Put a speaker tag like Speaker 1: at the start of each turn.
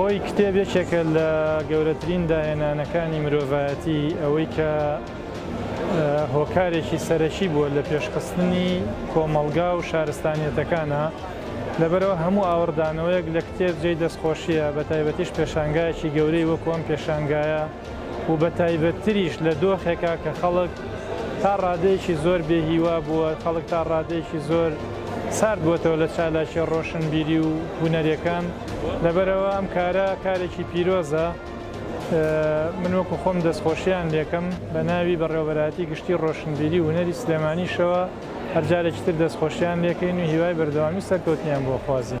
Speaker 1: خۆی کتێب یەکێکە لە گەورەترین داهێنانەکانی مرۆڤایەتی ئەوەی کە هۆکارێکی سەرەکی بووە لە پێشخستنی کۆمەڵگا و شارستانیەتەکانە لەبەرەوە هەموو ئاوڕدانەوەیەک لە کتێب جێی دەستخۆشیە بە تایبەتیش پێشانگایەکی گەورەی وەکوم پێشانگایە و بە تایبەتتریش لە دۆخێکا کە خەڵک تا ڕادەیەکی زۆر بێ هیوا بووە، خەڵک تا ڕادەیەکی زۆر سارد بۆتەوە لە چالاکییە ڕۆشنبیری و هونەریەکان، لەبەرئەوە ئەم کارە کارێکی پیرۆزە، من وەکو خۆم دەستخۆشییان لێکەم، بە ناوی بەڕێوەبەرایەتی گشتی ڕۆشنبیری و هونەری سلێمانیشەوە هەر جارێکی تر دەستخۆشییان لێکەین و هیوای بەردەوامی و سەرکەوتنیان بۆ خوازین.